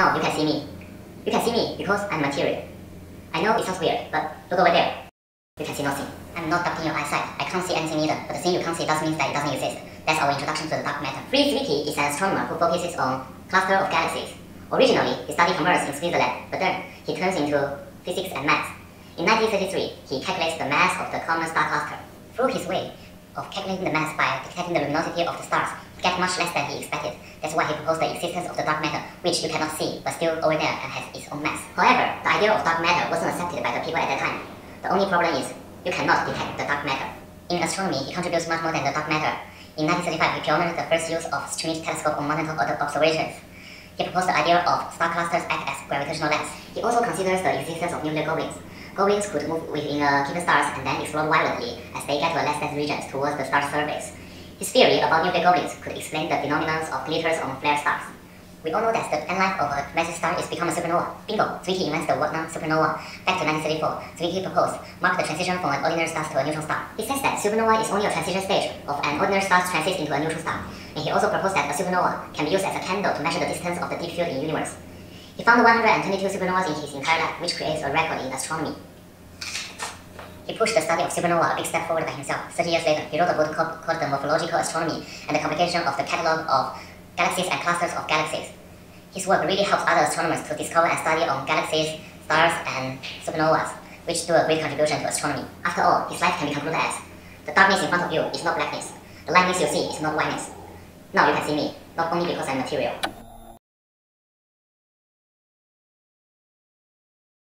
Now you can see me. You can see me because I'm material. I know it sounds weird, but look over there. You can see nothing. I'm not darkening your eyesight. I can't see anything either, but the thing you can't see doesn't mean that it doesn't exist. That's our introduction to the dark matter. Fritz Zwicky is an astronomer who focuses on cluster of galaxies. Originally, he studied commerce in Switzerland, but then he turns into physics and math. In 1933, he calculates the mass of the Coma star cluster. Through his way of calculating the mass by detecting the luminosity of the stars, he gets much less than he expected. That's why he proposed the existence of the dark matter, which you cannot see, but still over there and has its own mass. However, the idea of dark matter wasn't accepted by the people at that time. The only problem is, you cannot detect the dark matter. In astronomy, he contributes much more than the dark matter. In 1935, he pioneered the first use of Schmidt telescope on mountain observations. He proposed the idea of star clusters act as gravitational lens. He also considers the existence of nuclear goblins. Goblins could move within a given stars and then explode violently as they get to a less dense regions towards the star's surface. His theory about nuclear goblins could explain the phenomenon of glitters on flare stars. We all know that the end life of a massive star is become a supernova. Bingo! Zwicky invents the word now supernova. Back to 1934, Zwicky proposed, mark the transition from an ordinary star to a neutron star. He says that supernova is only a transition stage of an ordinary star's transit into a neutron star. And he also proposed that a supernova can be used as a candle to measure the distance of the deep field in universe. He found 122 supernovas in his entire life, which creates a record in astronomy. He pushed the study of supernova a big step forward by himself. 30 years later, he wrote a book called, called The Morphological Astronomy and the Complication of the Catalogue of Galaxies and Clusters of Galaxies. His work really helps other astronomers to discover and study on galaxies, stars, and supernovas, which do a great contribution to astronomy. After all, his life can be concluded as, the darkness in front of you is not blackness. The lightness you see is not whiteness. Now you can see me, not only because I'm material.